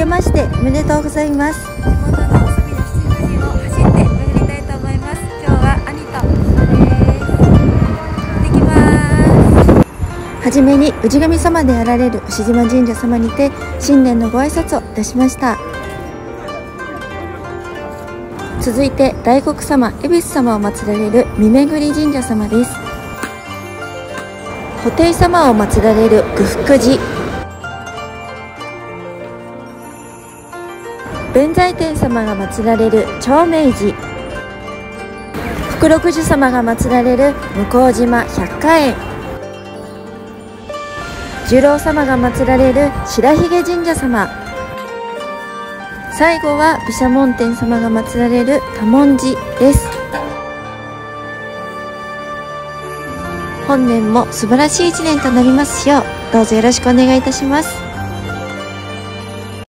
けましておめでとうございます。地元の遊びの七福神を走って巡りたいと思います。今日は兄とです行ってきます。はじめに氏神様であられる牛島神社様にて新年のご挨拶をいたしました。続いて大黒様恵比寿様を祀られる三巡神社様です。布袋様を祀られる愚福寺弁財天様が祀られる長明寺。福禄寿様が祀られる向島百花園。十郎様が祀られる白髭神社様。最後は毘沙門天様が祀られる多聞寺です。本年も素晴らしい一年となりますようどうぞよろしくお願いいたします。